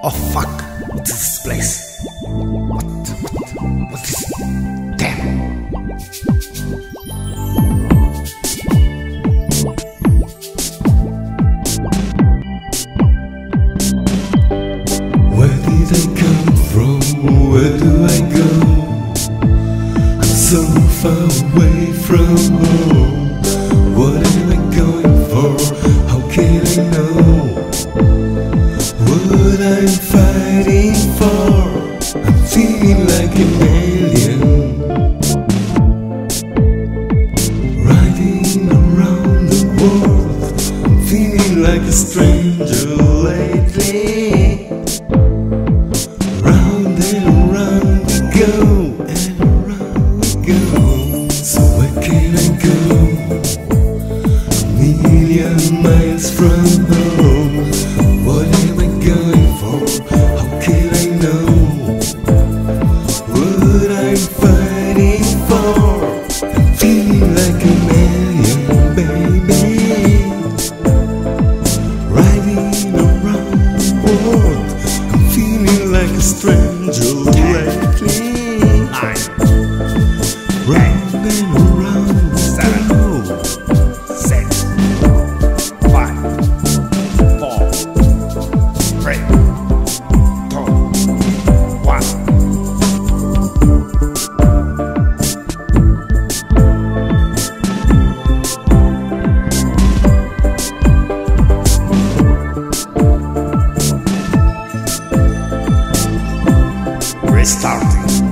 Oh fuck, what's this place? What? What? What's this? Damn. Where did I come from? Where do I go? I'm so far away from home. What like a stranger lately. Round and round we go, and around we go. So where can I go? A million miles from home. Like a stranger lately. Nine, Round restarting.